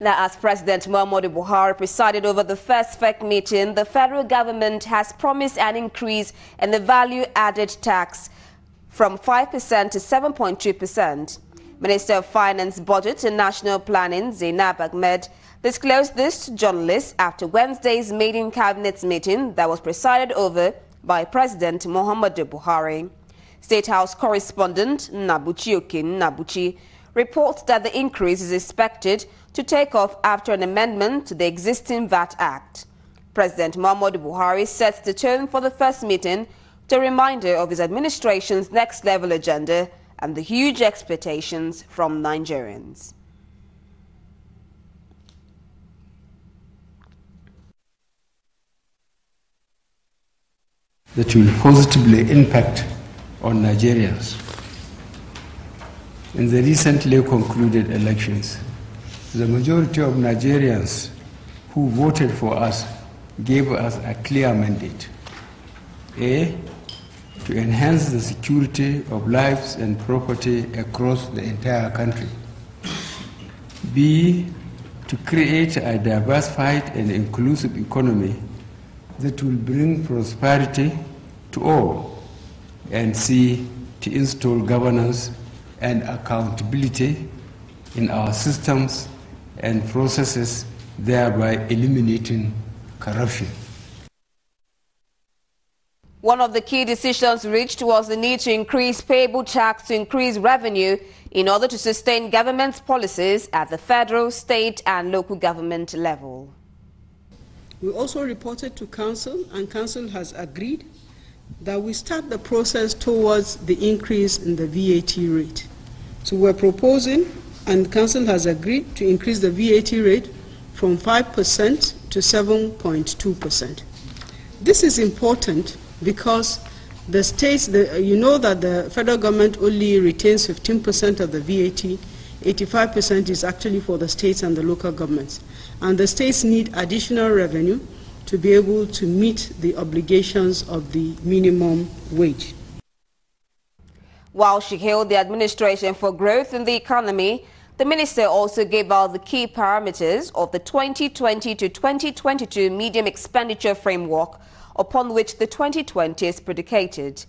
Now, as President Muhammadu Buhari presided over the first FEC meeting, the federal government has promised an increase in the value-added tax from 5% to 7.2%. Minister of Finance, Budget and National Planning, Zainab Ahmed, disclosed this to journalists after Wednesday's maiden cabinet meeting that was presided over by President Muhammadu Buhari. State House correspondent Nabuchi Okin Nabuchi reports that the increase is expected to take off after an amendment to the existing VAT Act. President Muhammadu Buhari sets the tone for the first meeting to a reminder of his administration's next level agenda and the huge expectations from Nigerians. That will positively impact on Nigerians. In the recently concluded elections, the majority of Nigerians who voted for us gave us a clear mandate. A, to enhance the security of lives and property across the entire country. B, to create a diversified and inclusive economy that will bring prosperity to all. And C, to install governance and accountability in our systems and processes, thereby eliminating corruption. One of the key decisions reached was the need to increase payable tax to increase revenue in order to sustain government's policies at the federal, state and local government level. We also reported to Council and Council has agreed that we start the process towards the increase in the VAT rate. So we're proposing and Council has agreed to increase the VAT rate from 5% to 7.2%. This is important because the states, the, you know that the federal government only retains 15% of the VAT, 85% is actually for the states and the local governments. And the states need additional revenue to be able to meet the obligations of the minimum wage. While she hailed the administration for growth in the economy, the minister also gave out the key parameters of the 2020 to 2022 medium expenditure framework upon which the 2020 is predicated.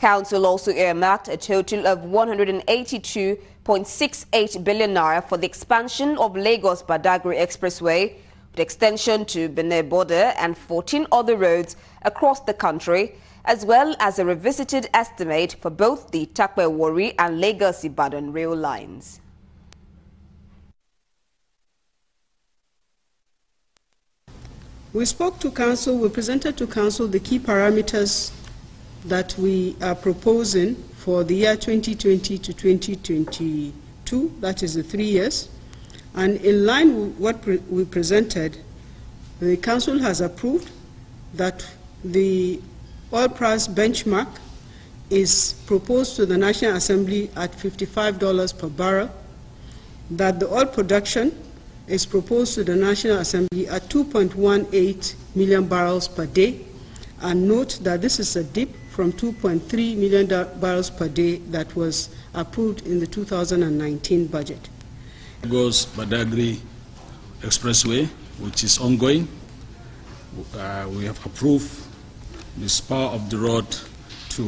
Council also earmarked a total of 182.68 billion naira for the expansion of Lagos Badagry Expressway with extension to Benin border and 14 other roads across the country, as well as a revisited estimate for both the Itakpe Warri and Lagos Ibadan rail lines. We spoke to Council, we presented to Council the key parameters that we are proposing for the year 2020 to 2022, that is the three years. And in line with what pre we presented, the Council has approved that the oil price benchmark is proposed to the National Assembly at $55 per barrel, that the oil production is proposed to the National Assembly at 2.18 million barrels per day. And note that this is a dip from 2.3 million barrels per day that was approved in the 2019 budget. Goes Badagry Expressway, which is ongoing. Uh, we have approved the spur of the road to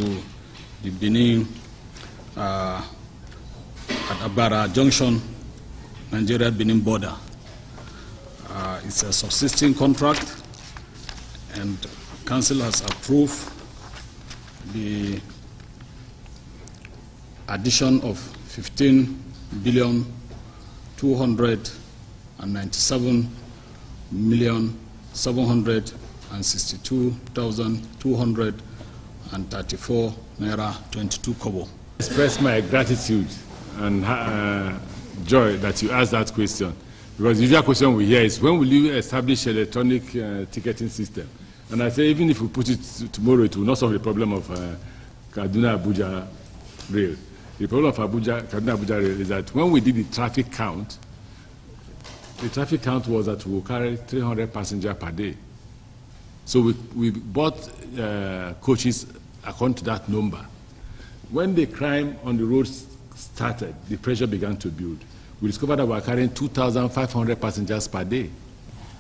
the Benin uh, at Agbara Junction, Nigeria-Benin border. Uh, it's a subsisting contract, and Council has approved the addition of 15 billion 297 million 762,234 naira 22 kobo. Express my gratitude and uh, joy that you asked that question. Because the usual question we hear is, when will you establish electronic uh, ticketing system? And I say, even if we put it tomorrow, it will not solve the problem of uh, Kaduna Abuja rail. The problem of Abuja, Kaduna Abuja rail is that when we did the traffic count, the traffic count was that we will carry 300 passengers per day. So we, we bought uh, coaches according to that number. When the crime on the roads started, the pressure began to build. we discovered that we're carrying 2,500 passengers per day.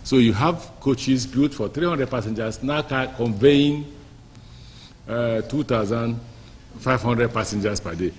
So you have coaches built for 300 passengers now conveying uh, 2,500 passengers per day.